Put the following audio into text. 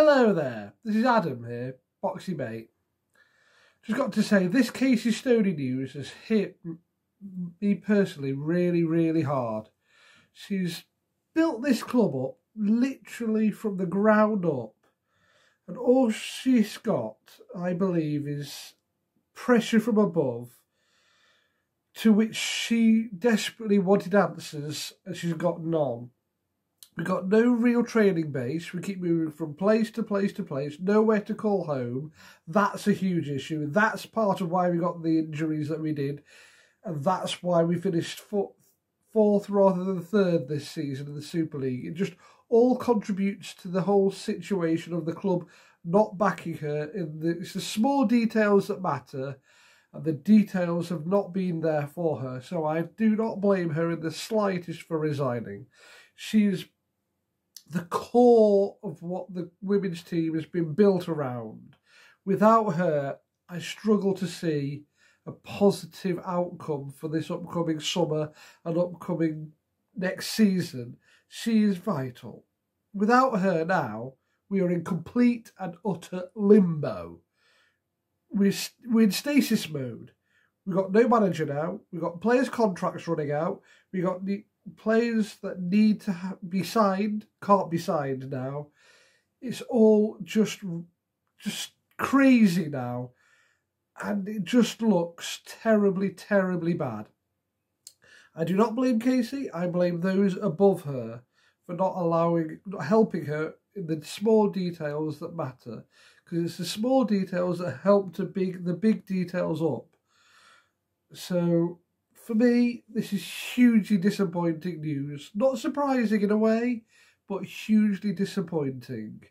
Hello there, this is Adam here, BoxyBate. Just got to say, this Casey Stoney news has hit me personally really, really hard. She's built this club up literally from the ground up. And all she's got, I believe, is pressure from above to which she desperately wanted answers and she's got none. We've got no real training base. We keep moving from place to place to place, nowhere to call home. That's a huge issue. That's part of why we got the injuries that we did. And that's why we finished fourth rather than third this season in the Super League. It just all contributes to the whole situation of the club not backing her. The, it's the small details that matter, and the details have not been there for her. So I do not blame her in the slightest for resigning. She is the core of what the women's team has been built around. Without her, I struggle to see a positive outcome for this upcoming summer and upcoming next season. She is vital. Without her now, we are in complete and utter limbo. We're, we're in stasis mode. We've got no manager now. We've got players' contracts running out. We've got the players that need to be signed can't be signed now. It's all just just crazy now, and it just looks terribly, terribly bad. I do not blame Casey. I blame those above her for not allowing, not helping her in the small details that matter, because it's the small details that help to big the big details up. So for me, this is hugely disappointing news. Not surprising in a way, but hugely disappointing.